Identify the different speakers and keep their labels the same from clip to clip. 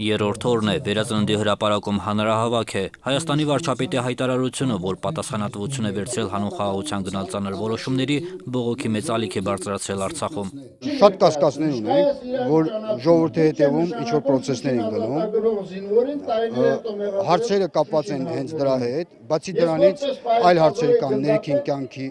Speaker 1: Երորդ օրն է վերածննդի հրապարակում հանրահավաք է։ Հայաստանի վարչապետի հայտարարությունը, որ պատասխանատվություն է վերցրել հանուն խաղաղության գնալ ծանր որոշումների, բողոքի մեծ ալիք է բարձրացրել Արցախում։
Speaker 2: Շատ կասկածներ ունենք, որ ժողովրդի հետևում ինչ որ process-ներ են գնում։ Հարցերը կապված են հենց դրա հետ, բացի դրանից այլ հարցեր կան ներքին կյանքի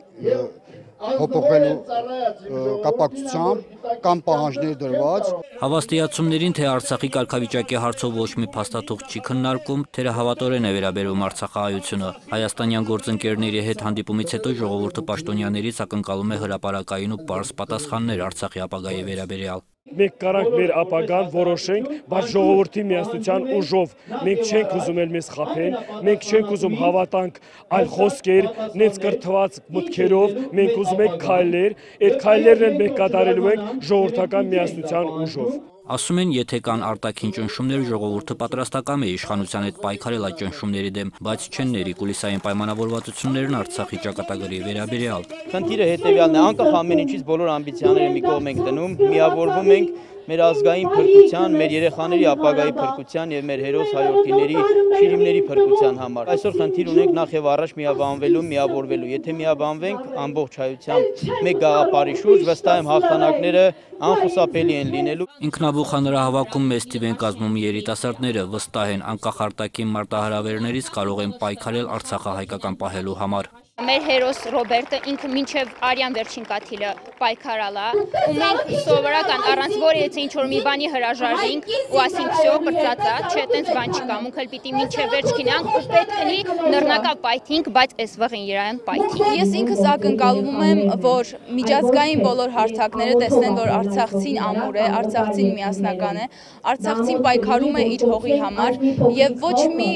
Speaker 2: փոփոխվելու կապակցությամբ կամ պահանջներ դրված։
Speaker 1: Հավաստիացումներին, թե Արցախի կարգավիճակի հարցով ոչ մի փաստաթուղթ չի քննարկում, թերահավատորեն է վերաբերում Արցախահայությունը։ Հայաստանյան գործընկերների հետ հանդիպումից հետո ժողովուրդը պաշտոնյաներից ակնկալում է հրապարակային ու པարզ պատասխաններ Արցախի ապագայի վերաբերյալ։
Speaker 3: Մենք կարանք մեր ապագան որոշենք, բայց ժողովրդի միասնության ուժով։ Մենք չենք ուզում էլ մեզ խափեն, մենք չենք ուզում հավատանք այլ խոսքեր, նենց կրթված մտքերով, մենք ուզում ենք քայլեր, այդ քայլերն էլ մենք կատարելու ենք ժողովրդական միասնության ուժով։
Speaker 1: Ասում են, եթե կան արտաքին ճնշումներ, ժողովուրդը պատրաստական է իշխանության հետ պայքարել այդ ճնշումների դեմ, բայց չեն ների կուլիսային պայմանավորվածություններն Արցախի ճակատագրի վերաբերյալ։
Speaker 4: Խնդիրը հետեւյալն է, անկախ ամեն ինչից բոլոր ամբիցիաները մի կողմ ենք դնում, միավորվում ենք մեր ազգային փրկության, մեր երեխաների ապագայի փրկության եւ մեր հերոս հայրենիների շիրիմների փրկության համար։ Այսօր խնդիր ունենք նախ եւ առաջ միաբանվելու, միավորվելու։ Եթե միաբանվենք ամբողջ հայությամբ մեկ գաղափարի շուրջ, վստահ եմ հաղթանակները անխուսափելի են լինելու։
Speaker 1: Ինքնաբուխ հանրահավաքում մեծ թիվ են կազմում երիտասարդները, վստահ են անկախ արտաքին մարտահրավերներից կարող են պայքարել Արցախը հայկական պահելու համար։
Speaker 5: Մեր հերոս Ռոբերտը ինքը մինչև արյան վերջին կաթիլը պայքարալա, ու մենք սովորական առանց որի եթե ինչ-որ մի բանի հրաժարվենք ու ասենք «վсё, կրծածա», չէ, տենց բան չկա, մունք էլ պիտի մինչև վերջ գնանք ու պետք լինի նռնակա պայթինք, բայց այս վղին իրան պայթինք։
Speaker 6: Ես ինքս ակնկալում եմ, որ միջազգային բոլոր հարթակները տեսնեն, որ Արցախցին ամուր է, Արցախցին միասնական է, Արցախցին պայքարում է իր հողի համար եւ ոչ մի,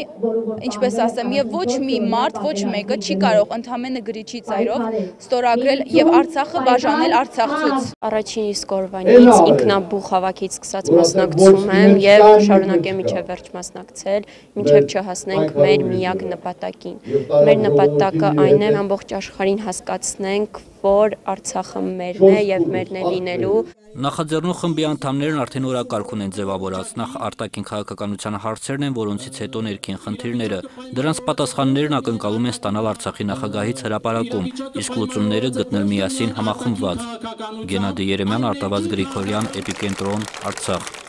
Speaker 6: ինչպես ասեմ, եւ ոչ մի մարդ, ոչ մեկը չի կարող ընդհանրապես ընդամենը գրիչի ծայրով ստորագրել եւ Արցախը բաժանել Արցախցուց։
Speaker 7: Առաջին իսկ օրվանից ինքնաբուխ հավաքից սկսած մասնակցում եմ եւ շարունակեմ միջև վերջ մասնակցել, մինչև չհասնենք մեր միակ նպատակին։ Մեր նպատակը այն է ամբողջ աշխարհին հասկացնենք, որ Արցախը մերն է եւ մերն է լինելու։
Speaker 1: Նախաձեռնող խմբի անդամներն արդեն օրակարգ ունեն ձևավորած, նախ արտաքին քաղաքականության հարցերն են, որոնցից հետո ներքին խնդիրները։ Դրանց պատասխաններն ակնկալում են ստանալ Արցախի նախագահից հրապարակում, իսկ լուծումները գտնել միասին համախմբված։ Գենադի Երեմյան, Արտավազ Գրիգորյան, Էպիկենտրոն, Արցախ։